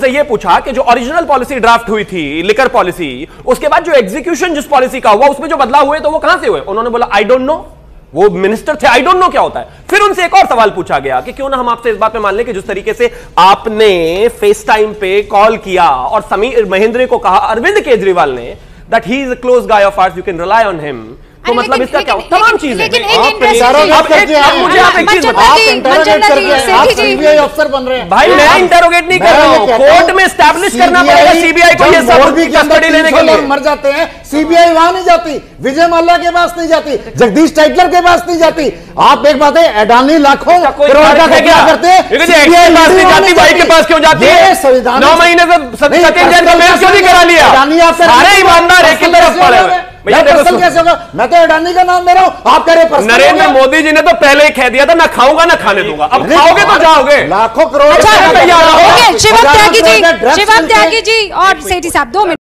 से ये पूछा कि जो ओरिजिनल पॉलिसी ड्राफ्ट हुई थी लिकर पॉलिसी उसके बाद जो एग्जीक्यूशन जिस पॉलिसी का हुआ, उसमें जो बदलाव हुए तो वो कहाँ से हुए? उन्होंने बोला आई डोंट नो वो मिनिस्टर थे आई डोंट नो क्या होता है? फिर उनसे एक और सवाल पूछा गया कि क्यों ना हम आपसे इस बात में मान लें कि जिस तरीके से आपने फेस टाइम पे कॉल किया और समीर महेंद्र को कहा, अरविंद केजरीवाल ने that he is a close guy of ours you can rely on him तो मतलब इसका क्या? तमाम चीज़ें। अफसर बन रहे हैं। भाई मैं इंटरोगेट नहीं कर रहा हूँ। कोर्ट में स्टैब्लिश करना पड़ेगा। सीबीआई को ये सब कस्टडी लेने के लिए। मर जाते हैं। सीबीआई वहाँ नहीं जाती। विजय माल्या के पास नहीं जाती। जगदीश टाइटलर के पास नहीं जाती। आप एक बात है अडानी लाखों करोड़ का तारीख घपला क्या? करते हैं। है? संविधान नौ महीने से सचिन जैन का मेल क्यों नहीं करा लिया? अडानी आपसे सारे ईमानदार एक तरफ़ पड़े। पर्सनल कैसे होगा? मैं तो अडानी का नाम ले रहा हूँ। आप कह रहे पर्सनल नरेंद्र मोदी जी ने तो पहले ही कह दिया था ना खाऊँगा ना खाने दूँगा। अब खाओगे तो जाओगे। लाखों करोड़ अच्छा शिवम त्यागी जी शिवम त्यागी जी और सेठी साहब दो मिनट।